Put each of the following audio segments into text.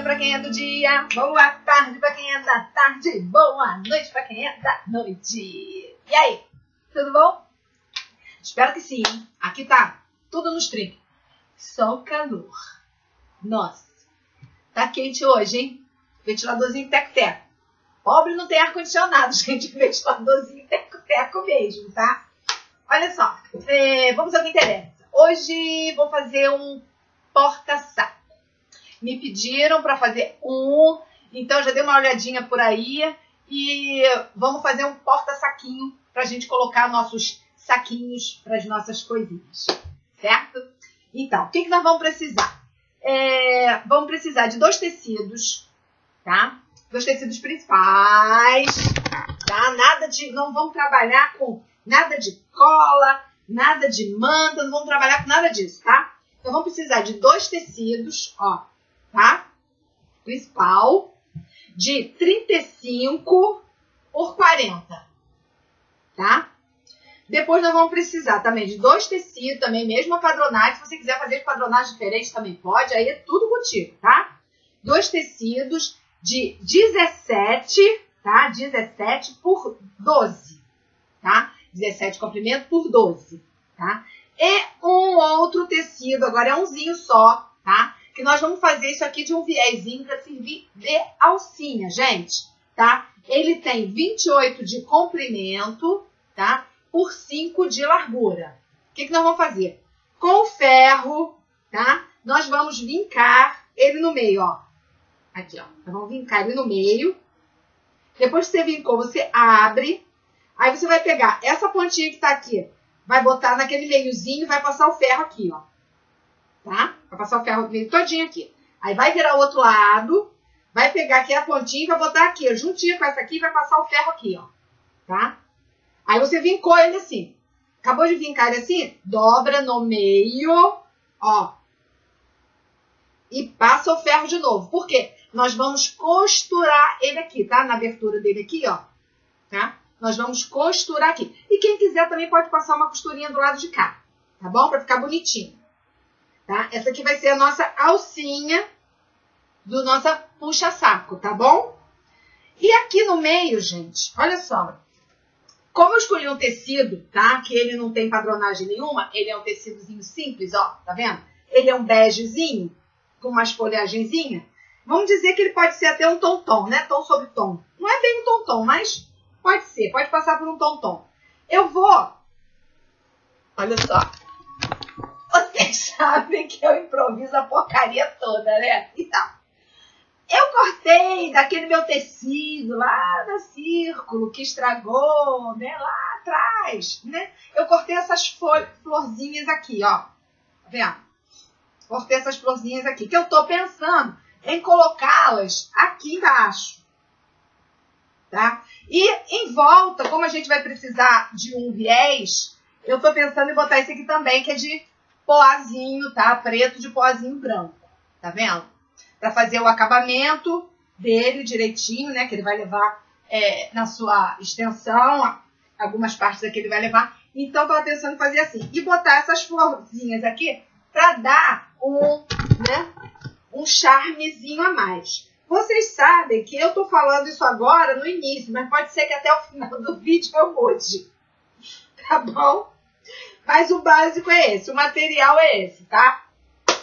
dia para quem é do dia, boa tarde para quem é da tarde, boa noite para quem é da noite. E aí, tudo bom? Espero que sim. Aqui tá tudo nos trinques. Só o calor. Nossa, tá quente hoje, hein? Ventiladorzinho teco-teco. Pobre não tem ar-condicionado, gente. Ventiladorzinho teco-teco mesmo, tá? Olha só, é, vamos ao que interessa. Hoje vou fazer um porta-saco. Me pediram para fazer um, então já dei uma olhadinha por aí e vamos fazer um porta-saquinho para a gente colocar nossos saquinhos para as nossas coisinhas, certo? Então, o que, que nós vamos precisar? É, vamos precisar de dois tecidos, tá? Dois tecidos principais, tá? Nada de, não vamos trabalhar com nada de cola, nada de manta, não vamos trabalhar com nada disso, tá? Então vamos precisar de dois tecidos, ó, tá? Principal, de 35 por 40, tá? Depois nós vamos precisar também de dois tecidos, também mesma padronagem. Se você quiser fazer padronagem diferente, também pode. Aí é tudo contigo, tá? Dois tecidos de 17, tá? 17 por 12, tá? 17 comprimento por 12, tá? E um outro tecido, agora é umzinho só, tá? Que nós vamos fazer isso aqui de um viezinho para servir de alcinha, gente, tá? Ele tem 28 de comprimento, tá? por 5 de largura. O que, que nós vamos fazer? Com o ferro, tá? Nós vamos vincar ele no meio, ó. Aqui, ó. Nós vamos vincar ele no meio. Depois que você vincou, você abre. Aí você vai pegar essa pontinha que tá aqui, vai botar naquele meiozinho e vai passar o ferro aqui, ó. Tá? Vai passar o ferro meio todinho aqui. Aí vai virar o outro lado, vai pegar aqui a pontinha e vai botar aqui, juntinho com essa aqui vai passar o ferro aqui, ó. Tá? Aí você vincou ele assim. Acabou de vincar ele assim? Dobra no meio, ó. E passa o ferro de novo. Por quê? Nós vamos costurar ele aqui, tá? Na abertura dele aqui, ó. Tá? Nós vamos costurar aqui. E quem quiser também pode passar uma costurinha do lado de cá. Tá bom? Pra ficar bonitinho. Tá? Essa aqui vai ser a nossa alcinha do nossa puxa-saco, tá bom? E aqui no meio, gente, olha só. Como eu escolhi um tecido, tá? Que ele não tem padronagem nenhuma, ele é um tecidozinho simples, ó, tá vendo? Ele é um begezinho, com umas folhagenzinhas. Vamos dizer que ele pode ser até um tom-tom, né? Tom sobre tom. Não é bem um tom-tom, mas pode ser, pode passar por um tom-tom. Eu vou. Olha só. Vocês sabem que eu improviso a porcaria toda, né? Então, eu cortei daquele meu tecido lá da círculo que estragou, né? Lá atrás, né? Eu cortei essas florzinhas aqui, ó. Tá vendo? Cortei essas florzinhas aqui. Que eu tô pensando em colocá-las aqui embaixo. Tá? E em volta, como a gente vai precisar de um viés, eu tô pensando em botar esse aqui também, que é de poazinho, tá? Preto de poazinho branco. Tá vendo? para fazer o acabamento dele direitinho, né? Que ele vai levar é, na sua extensão, algumas partes aqui ele vai levar. Então, estou pensando em fazer assim. E botar essas florzinhas aqui para dar um, né, um charmezinho a mais. Vocês sabem que eu estou falando isso agora no início, mas pode ser que até o final do vídeo eu mude. Tá bom? Mas o básico é esse, o material é esse, tá?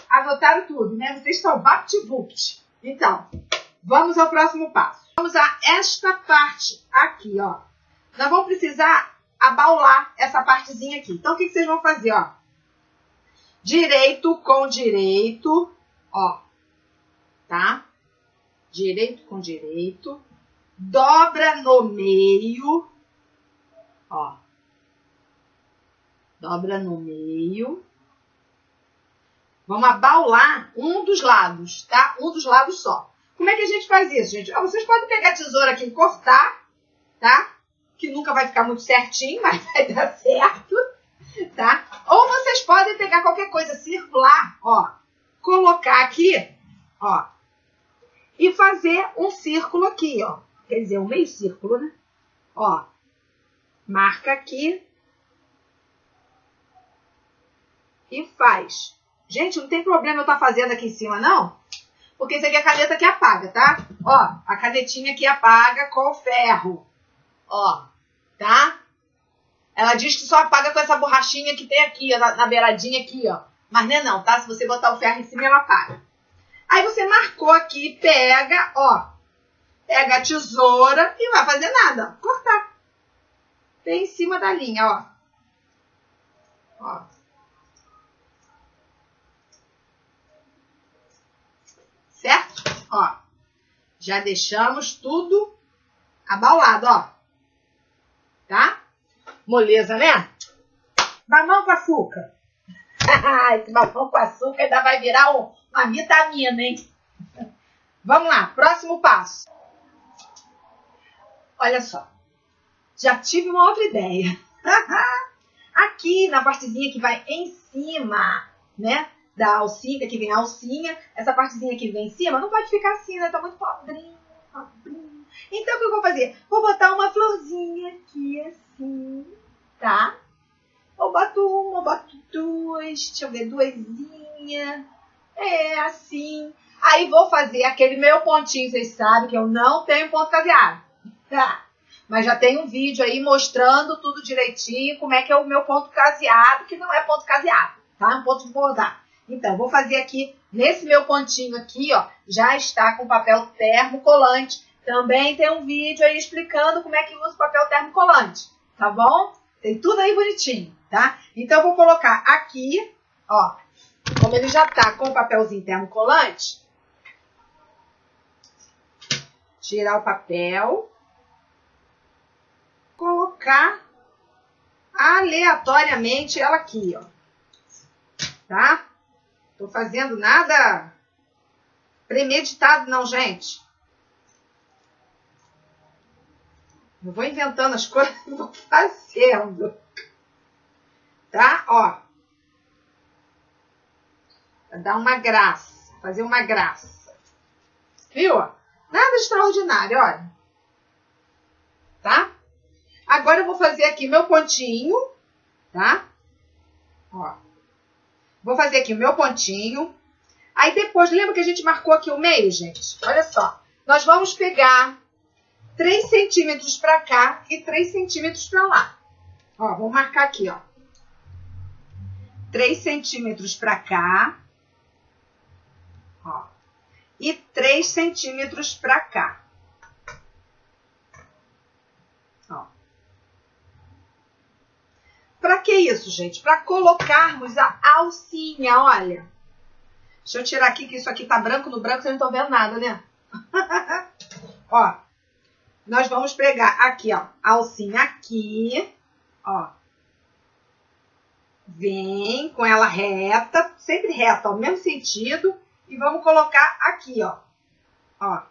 anotaram tudo, né? Vocês estão vapt Então, vamos ao próximo passo. Vamos a esta parte aqui, ó. Nós vamos precisar abaular essa partezinha aqui. Então, o que, vocês vão fazer, ó? Direito com direito, ó. Tá? Direito com direito. Dobra no meio, ó. Dobra no meio. Vamos abaular um dos lados, tá? Um dos lados só. Como é que a gente faz isso, gente? Ah, vocês podem pegar a tesoura aqui e cortar, tá? Que nunca vai ficar muito certinho, mas vai dar certo, tá? Ou vocês podem pegar qualquer coisa circular, ó, colocar aqui, ó, e fazer um círculo aqui, ó. Quer dizer, um meio círculo, né? Ó, marca aqui e faz. Gente, não tem problema eu estar tá fazendo aqui em cima, não? porque isso aqui é a caneta que apaga, tá? Ó, a canetinha que apaga com ferro. Ó, tá? Ela diz que só apaga com essa borrachinha que tem aqui, ó, na, na beiradinha aqui, ó. Mas não é não, tá? Se você botar o ferro em cima, ela apaga. Aí você marcou aqui, pega, ó. Pega a tesoura e não vai fazer nada. Cortar. Bem em cima da linha, ó. Ó. Certo? Ó. Já deixamos tudo abaulado, ó. Tá? Moleza, né? Mamão com açúcar. Esse mamão com açúcar ainda vai virar um, uma vitamina, hein? Vamos lá, próximo passo. Olha só. Já tive uma outra ideia. Aqui na partezinha que vai em cima, né? Da alcinha, que vem a alcinha, essa partezinha que vem em cima não pode ficar assim, né? Tá muito pobrinho, pobrinho. Então o que eu vou fazer? Vou botar uma florzinha aqui assim, tá? Eu boto uma, eu boto duas, deixa eu ver, duasinha. É, assim. Aí vou fazer aquele meu pontinho, vocês sabem que eu não tenho ponto caseado. Tá? Mas já tem um vídeo aí mostrando tudo direitinho, como é que é o meu ponto caseado, que não é ponto caseado, tá? Um ponto de bordar. Então, vou fazer aqui, nesse meu pontinho aqui, ó, já está com papel termocolante. Também tem um vídeo aí explicando como é que usa o papel termocolante, tá bom? Tem tudo aí bonitinho, tá? Então, vou colocar aqui, ó, como ele já tá com o papelzinho termocolante, tirar o papel, colocar aleatoriamente ela aqui, ó. Tá? Tô fazendo nada premeditado não, gente. Eu vou inventando as coisas vou fazendo. Tá? Ó. Pra dar uma graça. Fazer uma graça. Viu? Nada extraordinário, olha. Tá? Agora eu vou fazer aqui meu pontinho, tá? Ó. Vou fazer aqui o meu pontinho. Aí depois, lembra que a gente marcou aqui o meio, gente? Olha só. Nós vamos pegar 3 centímetros pra cá e 3 centímetros pra lá. Ó, vou marcar aqui, ó. 3 centímetros pra cá. Ó. E 3 centímetros pra cá. Para que isso, gente? Para colocarmos a alcinha, olha. Deixa eu tirar aqui, que isso aqui tá branco no branco, vocês não estão vendo nada, né? ó, nós vamos pregar aqui, ó, alcinha aqui, ó. Vem com ela reta, sempre reta, ó, mesmo sentido. E vamos colocar aqui, ó. Ó.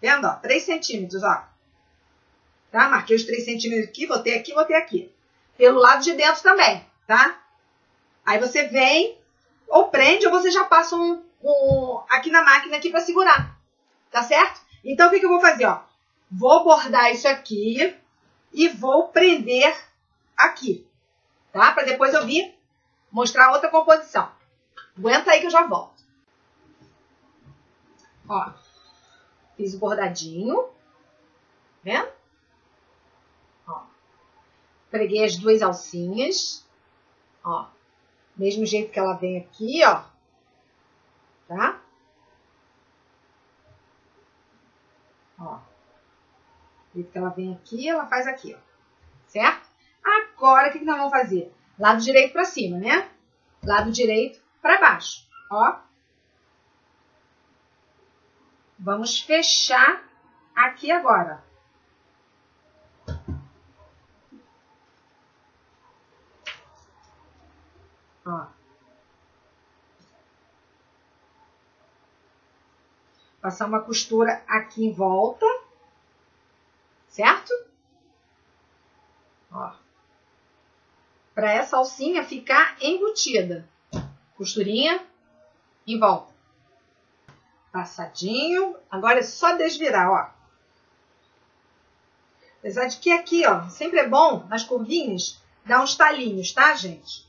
Vendo, ó? 3 centímetros, ó. Tá? Marquei os 3 centímetros aqui, botei aqui, botei aqui. Pelo lado de dentro também, tá? Aí você vem, ou prende, ou você já passa um, um aqui na máquina aqui para segurar. Tá certo? Então, o que, que eu vou fazer, ó? Vou bordar isso aqui e vou prender aqui, tá? Para depois eu vir mostrar outra composição. Aguenta aí que eu já volto. Ó, fiz o bordadinho, vendo? Preguei as duas alcinhas, ó. Mesmo jeito que ela vem aqui, ó. Tá? Ó. jeito que ela vem aqui, ela faz aqui, ó. Certo? Agora, o que, que nós vamos fazer? Lado direito pra cima, né? Lado direito pra baixo, ó. Vamos fechar aqui agora, Ó. Passar uma costura aqui em volta, certo? Ó. Para essa alcinha ficar embutida. Costurinha em volta. Passadinho. Agora é só desvirar, ó. Apesar de que aqui, ó, sempre é bom, nas curvinhas, dar uns talinhos, tá, gente?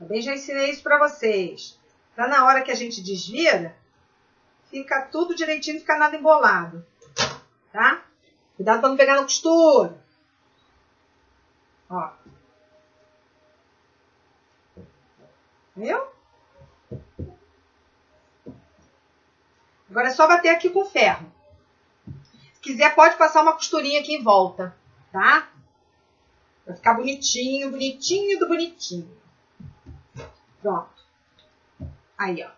Também já ensinei isso para vocês. Tá na hora que a gente desvira, fica tudo direitinho, fica nada embolado. Tá? Cuidado para não pegar na costura. Ó. Viu? Agora é só bater aqui com ferro. Se quiser, pode passar uma costurinha aqui em volta, tá? Vai ficar bonitinho, bonitinho do bonitinho. Pronto. Aí, ó.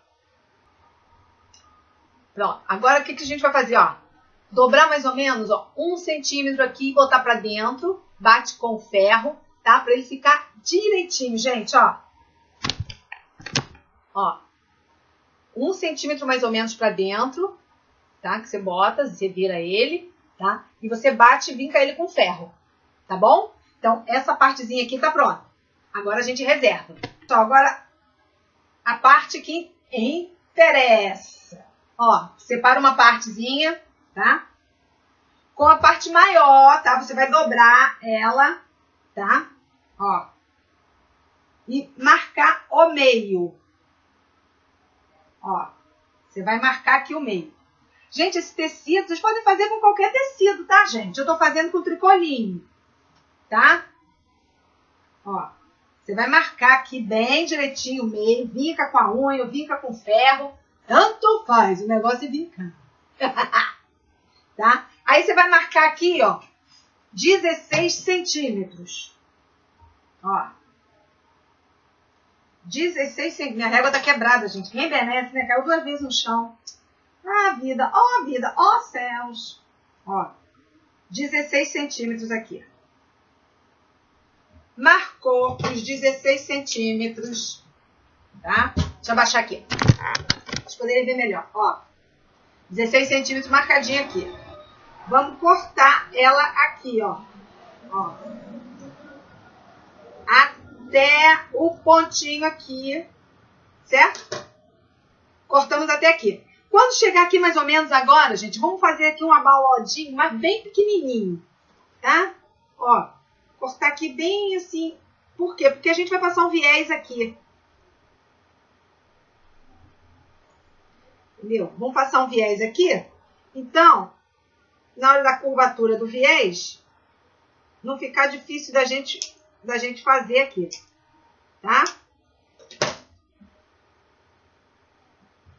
Pronto. Agora, o que, que a gente vai fazer, ó? Dobrar mais ou menos, ó, um centímetro aqui e botar pra dentro. Bate com ferro, tá? Pra ele ficar direitinho, gente, ó. Ó. Um centímetro mais ou menos pra dentro, tá? Que você bota, você vira ele, tá? E você bate e vinca ele com ferro, tá bom? Então, essa partezinha aqui tá pronta. Agora a gente reserva. Então, agora a parte que interessa. Ó, separa uma partezinha, tá? Com a parte maior, tá? Você vai dobrar ela, tá? Ó. E marcar o meio. Ó. Você vai marcar aqui o meio. Gente, esse tecido, vocês podem fazer com qualquer tecido, tá, gente? Eu tô fazendo com tricolinho, tá? Ó. Você vai marcar aqui bem direitinho o meio, vinca com a unha, vinca com ferro. Tanto faz, o negócio é vincar. tá? Aí você vai marcar aqui, ó, 16 centímetros. Ó. 16 centímetros. Minha régua tá quebrada, gente. Quem benesse, né? Caiu duas vezes no chão. Ah, vida, ó oh, vida, ó oh, céus. Ó. 16 centímetros aqui marcou os 16 centímetros, tá? Deixa eu abaixar aqui. Vocês poderem ver melhor, ó. 16 centímetros marcadinho aqui. Vamos cortar ela aqui, ó. Ó. Até o pontinho aqui, certo? Cortamos até aqui. Quando chegar aqui mais ou menos agora, gente, vamos fazer aqui um abalodinho, mas bem pequenininho, tá? Ó, cortar aqui bem assim. Por quê? Porque a gente vai passar um viés aqui. Entendeu? Vamos passar um viés aqui. Então, na hora da curvatura do viés, não ficar difícil da gente, da gente fazer aqui. Tá?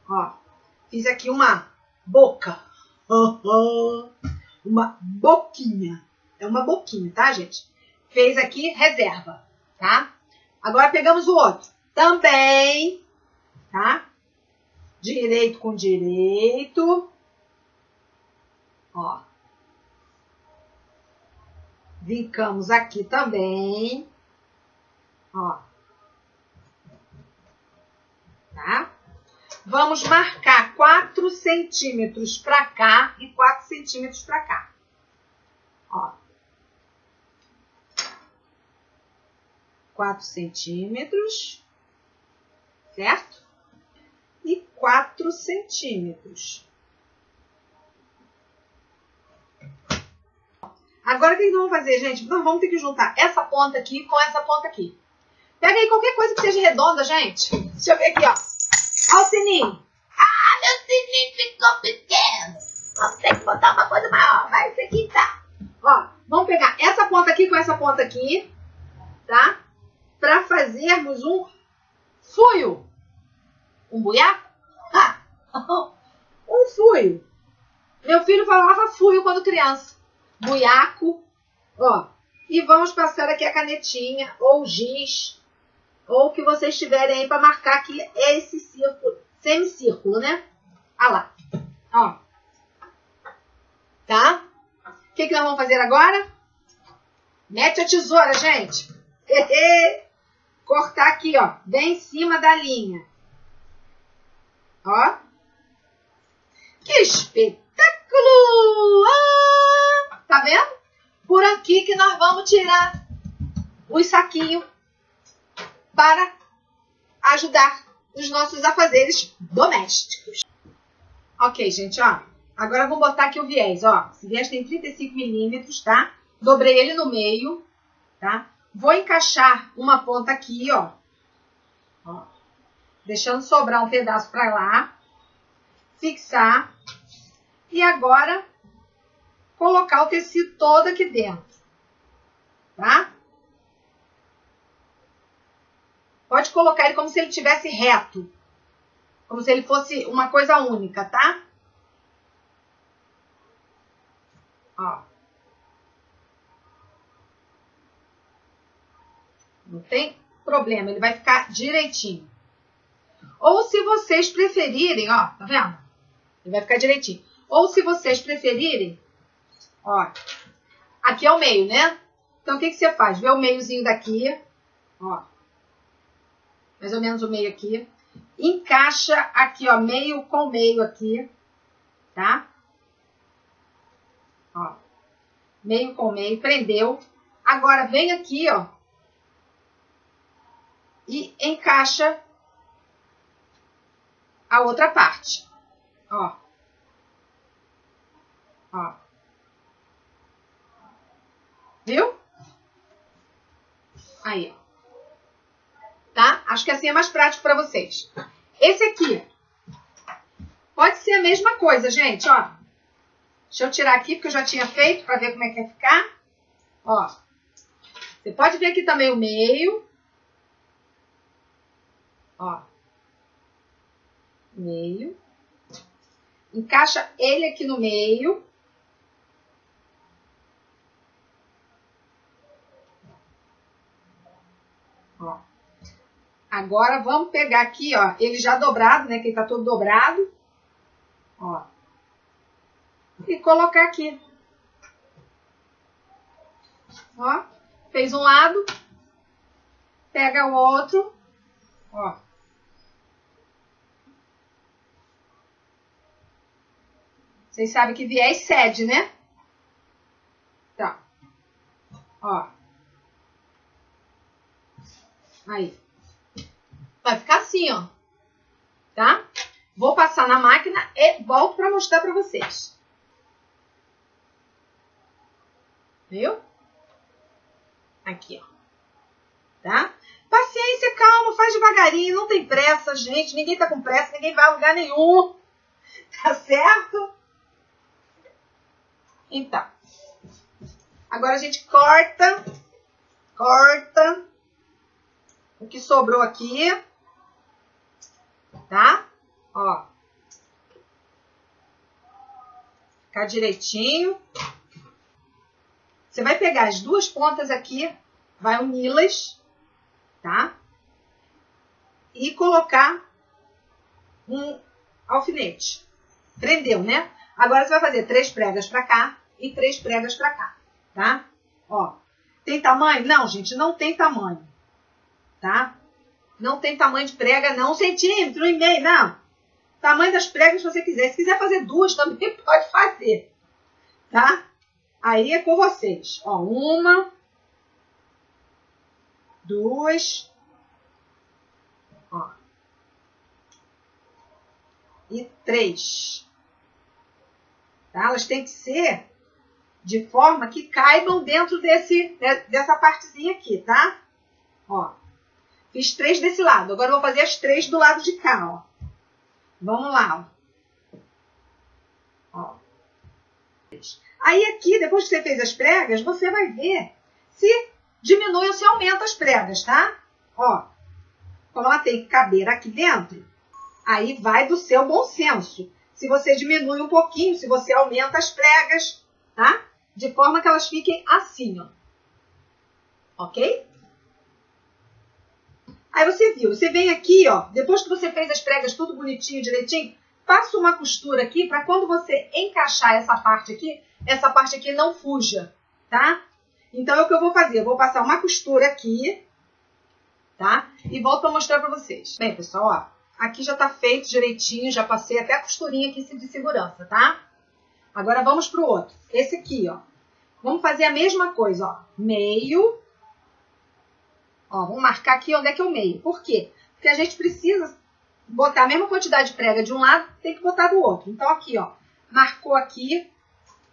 Ó, fiz aqui uma boca. Uma boquinha. É uma boquinha, tá, gente? Fez aqui reserva, tá? Agora pegamos o outro. Também, tá? Direito com direito. Ó. Vincamos aqui também. Ó. Tá? Vamos marcar 4 centímetros pra cá e 4 centímetros pra cá. Ó. 4 centímetros, certo? E 4 centímetros. Agora o que nós vamos fazer, gente? Nós vamos ter que juntar essa ponta aqui com essa ponta aqui. Pega aí qualquer coisa que seja redonda, gente. Deixa eu ver aqui, ó. Olha o sininho. Ah, meu sininho ficou pequeno. Vamos ter que botar uma coisa maior. Vai, esse aqui tá. Ó, vamos pegar essa ponta aqui com essa ponta aqui, tá? Para fazermos um fuio. Um buiaco? Um fuio. Meu filho falava fuio quando criança. Buiaco. Ó. E vamos passar aqui a canetinha ou giz. Ou o que vocês tiverem aí para marcar aqui esse círculo. Semicírculo, né? Ah lá. Ó. Tá? O que, que nós vamos fazer agora? Mete a tesoura, gente. cortar aqui, ó, bem em cima da linha. Ó. Que espetáculo! Ah, tá vendo? Por aqui que nós vamos tirar os saquinhos para ajudar os nossos afazeres domésticos. Ok, gente, ó. Agora vamos botar aqui o viés, ó. Esse viés tem 35 milímetros, tá? Dobrei ele no meio, tá? Vou encaixar uma ponta aqui, ó. Ó. Deixando sobrar um pedaço para lá. Fixar. E agora, colocar o tecido todo aqui dentro. Tá? Pode colocar ele como se ele tivesse reto. Como se ele fosse uma coisa única, tá? Ó. Não tem problema, ele vai ficar direitinho. Ou se vocês preferirem, ó, tá vendo? Ele vai ficar direitinho. Ou se vocês preferirem, ó, aqui é o meio, né? Então, o que, que você faz? Vê o meiozinho daqui, ó, mais ou menos o meio aqui. Encaixa aqui, ó, meio com meio aqui, tá? Ó, meio com meio, prendeu. Agora, vem aqui, ó, e encaixa a outra parte. Ó. Ó. Viu? Aí. Tá? Acho que assim é mais prático para vocês. Esse aqui. Pode ser a mesma coisa, gente, ó. Deixa eu tirar aqui, porque eu já tinha feito, para ver como é que vai ficar. Ó. Você pode ver aqui também o meio. Ó. Meio. Encaixa ele aqui no meio. Ó. Agora vamos pegar aqui, ó, ele já dobrado, né, que ele tá todo dobrado. Ó. E colocar aqui. Ó. Fez um lado. Pega o outro. Ó. Vocês sabem que viés cede, né? Tá. Ó. Aí. Vai ficar assim, ó. Tá? Vou passar na máquina e volto para mostrar para vocês. Viu? Aqui, ó. Tá? Paciência, calma, faz devagarinho, não tem pressa, gente. Ninguém tá com pressa, ninguém vai a lugar nenhum. Tá certo? Então, agora a gente corta, corta o que sobrou aqui, tá? Ó. Ficar direitinho. Você vai pegar as duas pontas aqui, vai uni-las, tá? E colocar um alfinete. Prendeu, né? Agora você vai fazer três pregas para cá e três pregas para cá, tá? Ó, tem tamanho? Não, gente, não tem tamanho, tá? Não tem tamanho de prega, não, um centímetro e meio, não. Tamanho das pregas se você quiser. Se quiser fazer duas, também pode fazer, tá? Aí é com vocês. Ó, uma, duas, ó, e três. Tá? Elas têm que ser de forma que caibam dentro desse, né, dessa partezinha aqui, tá? Ó, fiz três desse lado. Agora vou fazer as três do lado de cá, ó. Vamos lá, ó. ó. Aí aqui, depois que você fez as pregas, você vai ver se diminui ou se aumenta as pregas, tá? Ó, como ela tem que caber aqui dentro, aí vai do seu bom senso. Se você diminui um pouquinho, se você aumenta as pregas, tá? de forma que elas fiquem assim, ó. Ok? Aí você viu, você vem aqui, ó, depois que você fez as pregas tudo bonitinho, direitinho, faça uma costura aqui para quando você encaixar essa parte aqui, essa parte aqui não fuja, tá? Então, é o que eu vou fazer, eu vou passar uma costura aqui, tá? E volto a mostrar para vocês. Bem, pessoal, ó, aqui já tá feito direitinho, já passei até a costurinha aqui de segurança, tá? Agora vamos para o outro. Esse aqui, ó. Vamos fazer a mesma coisa, ó. Meio. Ó, vamos marcar aqui onde é que é o meio. Por quê? Porque a gente precisa botar a mesma quantidade de prega de um lado, tem que botar do outro. Então, aqui, ó. Marcou aqui.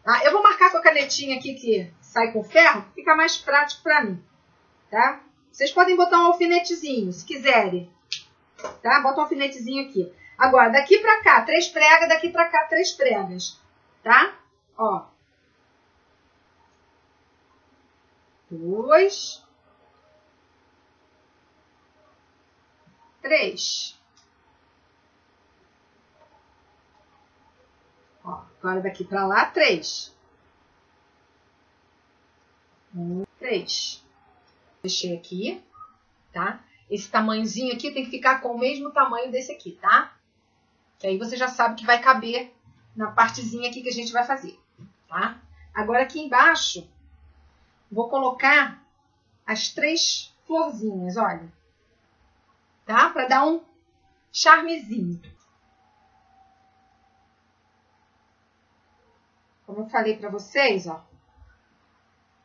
Tá? Eu vou marcar com a canetinha aqui que sai com ferro, fica mais prático para mim, tá? Vocês podem botar um alfinetezinho, se quiserem. Tá? Bota um alfinetezinho aqui. Agora, daqui pra cá, três pregas, daqui pra cá, três pregas, tá? Ó. Duas. Três. Ó, agora daqui pra lá, três. Um, três. Deixei aqui, tá? Esse tamanhozinho aqui tem que ficar com o mesmo tamanho desse aqui, tá? Que aí você já sabe que vai caber na partezinha aqui que a gente vai fazer, tá? Agora aqui embaixo, vou colocar as três florzinhas, olha. Tá? Para dar um charmezinho. Como eu falei para vocês, ó.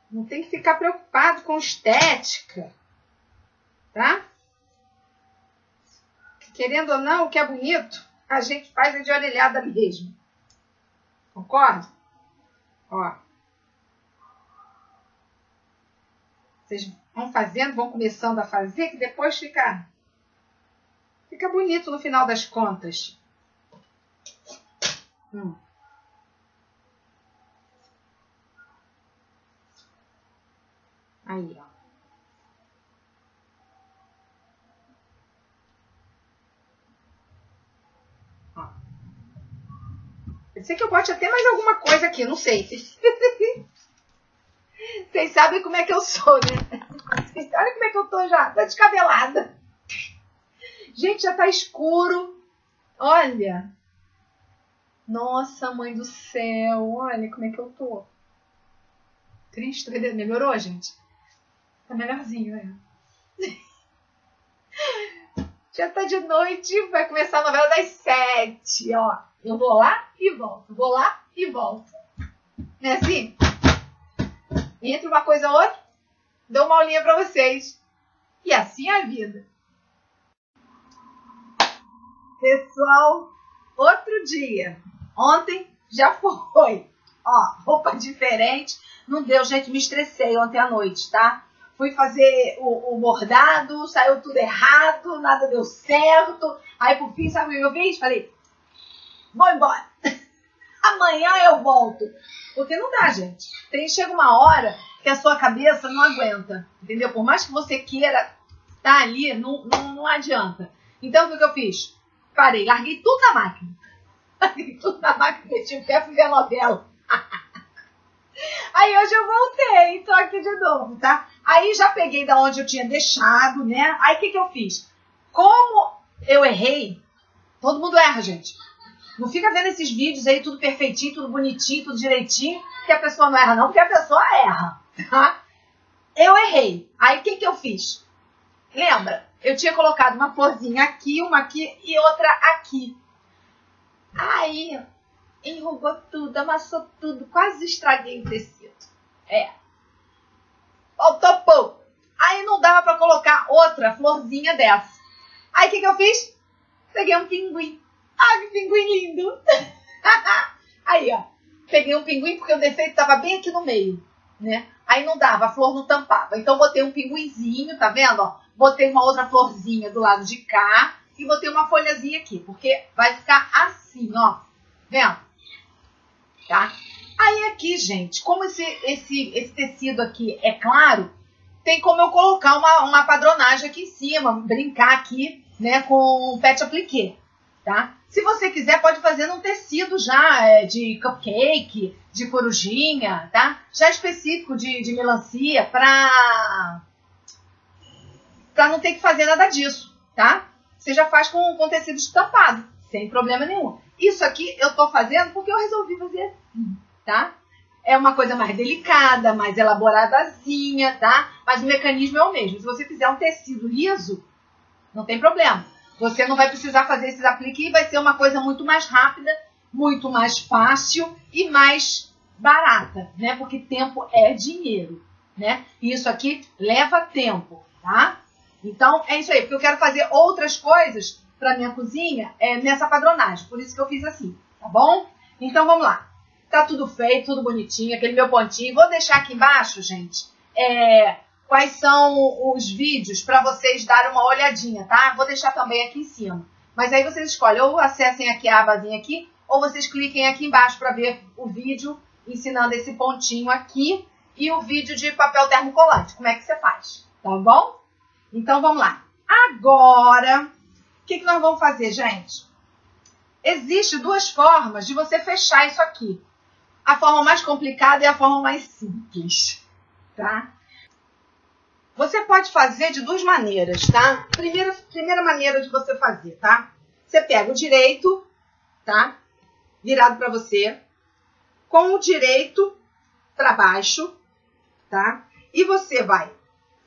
Não tem que ficar preocupado com estética, tá? Querendo ou não, o que é bonito, a gente faz é de orelhada mesmo. Concorda? Ó. Vocês vão fazendo, vão começando a fazer, que depois fica, fica bonito no final das contas. Hum. Aí, ó. Eu sei que eu bote até mais alguma coisa aqui, não sei. Vocês sabem como é que eu sou, né? Olha como é que eu tô já, tá descabelada. Gente, já tá escuro. Olha. Nossa, mãe do céu. Olha como é que eu tô. Cristo, melhorou, gente? Tá melhorzinho, né? Já tá de noite, vai começar a novela das sete, ó. Eu vou lá e volto, vou lá e volto. Não é assim? Entre uma coisa ou outra, dou uma aulinha pra vocês. E assim é a vida. Pessoal, outro dia. Ontem já foi. Ó, roupa diferente. Não deu, gente, me estressei ontem à noite, tá? Fui fazer o, o, bordado, saiu tudo errado, nada deu certo. Aí por fim, sabe o que eu fiz? Falei, vou embora. Amanhã eu volto. Porque não dá, gente. Tem, chega uma hora que a sua cabeça não aguenta. Entendeu? Por mais que você queira estar tá ali, não, não, não adianta. Então o que eu fiz? Parei, larguei tudo na máquina. Larguei tudo na máquina, meti o pé, fui ver a novela. Aí hoje eu voltei, tô aqui de novo, tá? Aí já peguei da onde eu tinha deixado, né? Aí o que, que eu fiz? Como eu errei, todo mundo erra, gente. Não fica vendo esses vídeos aí, tudo perfeitinho, tudo bonitinho, tudo direitinho, que a pessoa não erra, não, porque a pessoa erra, tá? Eu errei. Aí o que, que eu fiz? Lembra? Eu tinha colocado uma florzinha aqui, uma aqui e outra aqui. Aí enrugou tudo, amassou tudo, quase estraguei o tecido. É, faltou pouco. Aí não dava para colocar outra florzinha dessa. Aí o que, que eu fiz? Peguei um pinguim. Ah, que pinguim lindo! Aí, ó. Peguei um pinguim porque o defeito estava bem aqui no meio, né? Aí não dava, a flor não tampava. Então botei um pinguinzinho, tá vendo? Ó, botei uma outra florzinha do lado de cá e botei uma folhazinha aqui, porque vai ficar assim, ó. Vendo? Tá? Aí aqui, gente, como esse, esse, esse tecido aqui é claro, tem como eu colocar uma, uma padronagem aqui em cima, brincar aqui, né, com pet appliqué, tá? Se você quiser, pode fazer num tecido já é, de cupcake, de corujinha, tá? Já específico de, de melancia, pra, pra não ter que fazer nada disso, tá? Você já faz com, com tecido estampado, sem problema nenhum. Isso aqui eu tô fazendo porque eu resolvi fazer assim tá? É uma coisa mais delicada, mais elaboradazinha, tá? Mas o mecanismo é o mesmo. Se você fizer um tecido liso, não tem problema. Você não vai precisar fazer esses apliques e vai ser uma coisa muito mais rápida, muito mais fácil e mais barata, né? Porque tempo é dinheiro, né? E isso aqui leva tempo, tá? Então é isso aí, porque eu quero fazer outras coisas para minha cozinha é, nessa padronagem. Por isso que eu fiz assim, tá bom? Então vamos lá. Tá tudo feito, tudo bonitinho, aquele meu pontinho. Vou deixar aqui embaixo, gente, é, quais são os vídeos para vocês darem uma olhadinha, tá? Vou deixar também aqui em cima. Mas aí vocês escolhem ou acessem aqui a abazinha aqui, ou vocês cliquem aqui embaixo para ver o vídeo ensinando esse pontinho aqui e o vídeo de papel termocolante, como é que você faz, tá bom? Então vamos lá. Agora, o que, que nós vamos fazer, gente? Existem duas formas de você fechar isso aqui. A forma mais complicada e a forma mais simples, tá? Você pode fazer de duas maneiras, tá? Primeira, primeira maneira de você fazer, tá? Você pega o direito, tá? Virado para você, com o direito para baixo, tá? E você vai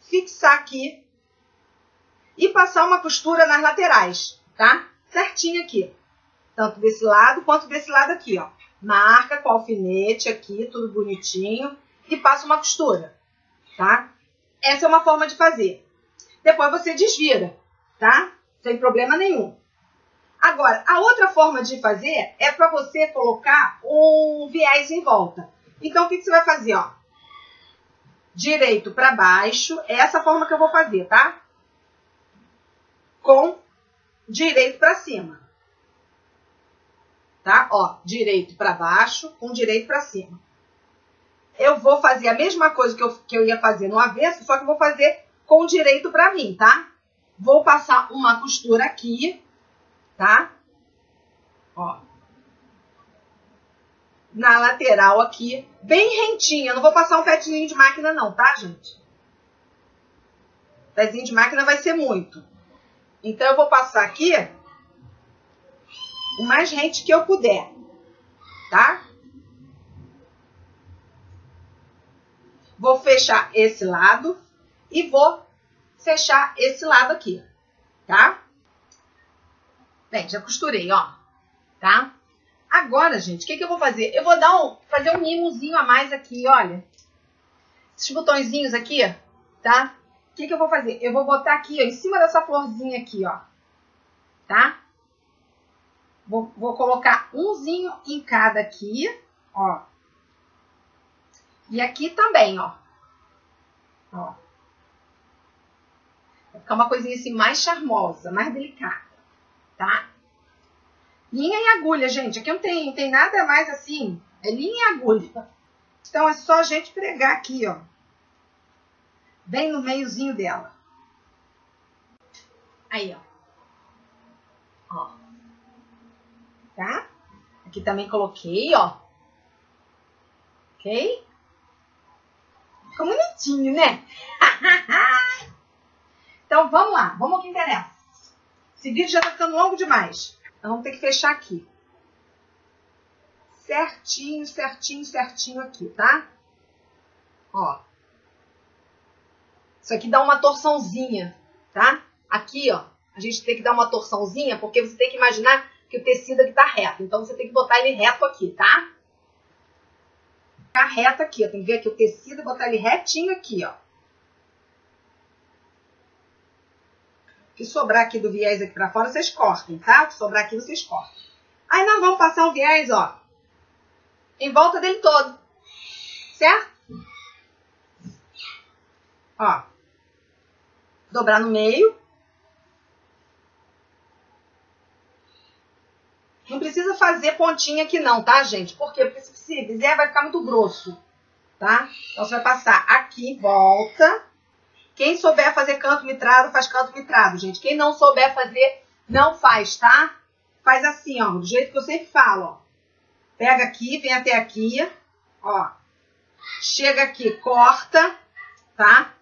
fixar aqui e passar uma costura nas laterais, tá? Certinho aqui. Tanto desse lado quanto desse lado aqui, ó. Marca com alfinete aqui, tudo bonitinho. E passa uma costura, tá? Essa é uma forma de fazer. Depois você desvira, tá? Sem problema nenhum. Agora, a outra forma de fazer é para você colocar um viés em volta. Então, o que, que você vai fazer, ó? Direito para baixo, é essa forma que eu vou fazer, tá? Com direito para cima. Tá? Ó, direito para baixo, com direito para cima eu vou fazer a mesma coisa que eu, que eu ia fazer no avesso, só que vou fazer com direito para mim, tá? Vou passar uma costura aqui, tá? Ó. Na lateral aqui, bem rentinha. Não vou passar um pezinho de máquina não, tá, gente? Pezinho de máquina vai ser muito. Então, eu vou passar aqui o mais rente que eu puder, tá? Vou fechar esse lado e vou fechar esse lado aqui, tá? Bem, já costurei, ó, tá? Agora, gente, o que, que eu vou fazer? Eu vou dar um, fazer um mimozinho a mais aqui, olha. Esses botõezinhos aqui, tá? O que, que eu vou fazer? Eu vou botar aqui, ó, em cima dessa florzinha aqui, ó. Tá? Vou, vou colocar umzinho em cada aqui, ó. E aqui também, ó. Ó. Vai ficar uma coisinha assim mais charmosa, mais delicada, tá? Linha e agulha, gente. Aqui não tem, tem nada mais assim. É linha e agulha. Então, é só a gente pregar aqui, ó. Bem no meiozinho dela. Aí, ó. Ó. Tá? Aqui também coloquei, ó. Ok? Ficou bonitinho, né? então vamos lá, vamos ao que interessa. Esse vídeo já tá ficando longo demais. Então vamos ter que fechar aqui. Certinho, certinho, certinho aqui, tá? Ó. Isso aqui dá uma torçãozinha, tá? Aqui, ó, a gente tem que dar uma torçãozinha, porque você tem que imaginar que o tecido aqui tá reto. Então você tem que botar ele reto aqui, tá? ficar reto aqui, ó. Tem que ver aqui o tecido, botar ele retinho aqui, ó. O que sobrar aqui do viés aqui pra fora, vocês cortem, tá? O que sobrar aqui, vocês cortam. Aí nós vamos passar o viés, ó, em volta dele todo. Certo? Ó. Dobrar no meio. Não precisa fazer pontinha aqui não, tá, gente? Por quê? Porque se fizer vai ficar muito grosso, tá? Então, você vai passar aqui, volta. Quem souber fazer canto mitrado, faz canto mitrado, gente. Quem não souber fazer, não faz, tá? Faz assim, ó, do jeito que eu sempre falo, ó. Pega aqui, vem até aqui, ó. Chega aqui, corta, tá?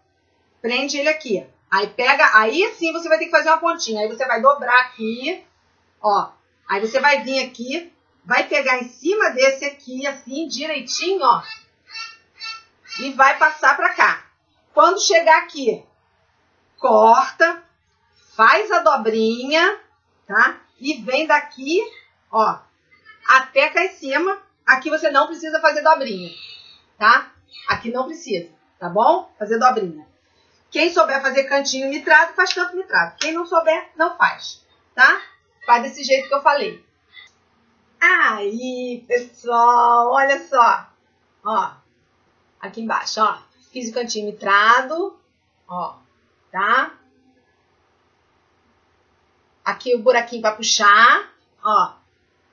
Prende ele aqui. Aí pega, aí sim você vai ter que fazer uma pontinha. Aí você vai dobrar aqui, ó. Aí você vai vir aqui, vai pegar em cima desse aqui, assim, direitinho, ó. E vai passar pra cá. Quando chegar aqui, corta, faz a dobrinha, tá? E vem daqui, ó, até cá em cima. Aqui você não precisa fazer dobrinha, tá? Aqui não precisa, tá bom? Fazer dobrinha. Quem souber fazer cantinho mitrado, faz canto mitrado. Quem não souber, não faz, tá? Faz desse jeito que eu falei. Aí, pessoal, olha só. Ó, aqui embaixo, ó. Fiz o cantinho mitrado, Ó, tá? Aqui o buraquinho para puxar, ó.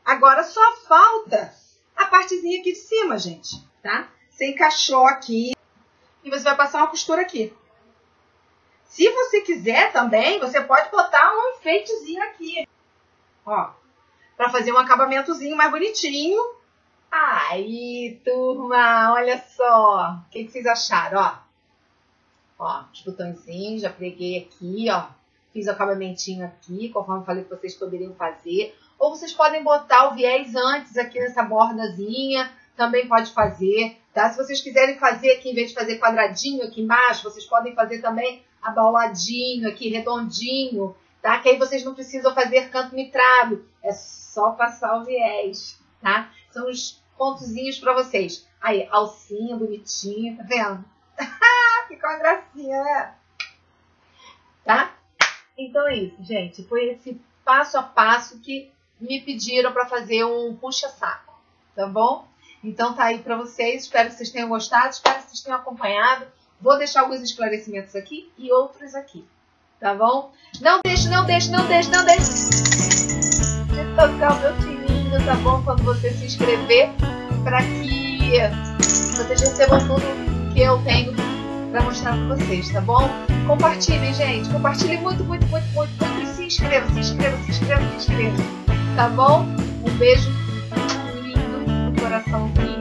Agora só falta a partezinha aqui de cima, gente, tá? Você encaixou aqui e você vai passar uma costura aqui. Se você quiser também, você pode botar um enfeitezinho aqui, ó, para fazer um acabamentozinho mais bonitinho. Aí, turma, olha só. O que, que vocês acharam, ó? Ó, os botõezinhos, já preguei aqui, ó. Fiz o acabamentinho aqui, conforme falei que vocês poderiam fazer. Ou vocês podem botar o viés antes aqui nessa bordazinha, também pode fazer, tá? Se vocês quiserem fazer aqui, em vez de fazer quadradinho aqui embaixo, vocês podem fazer também abauladinho aqui, redondinho, tá? Que aí vocês não precisam fazer canto mitrado, é só passar o viés, tá? São os pontozinhos para vocês. Aí, alcinha bonitinha, tá vendo? Ficou uma gracinha, né? Tá? Então é isso, gente. Foi esse passo a passo que me pediram para fazer um puxa-saco, tá bom? Então tá aí para vocês. Espero que vocês tenham gostado, espero que vocês tenham acompanhado. Vou deixar alguns esclarecimentos aqui e outros aqui, tá bom? Não deixe, não deixe, não deixe, não deixe de tocar o meu sininho, tá bom? Quando você se inscrever, para que vocês recebam tudo que eu tenho para mostrar para vocês, tá bom? Compartilhem, gente. Compartilhem muito, muito, muito, muito, muito. E se inscreva, se inscreva, se inscreva, se inscreva. Tá bom? Um beijo lindo no coraçãozinho.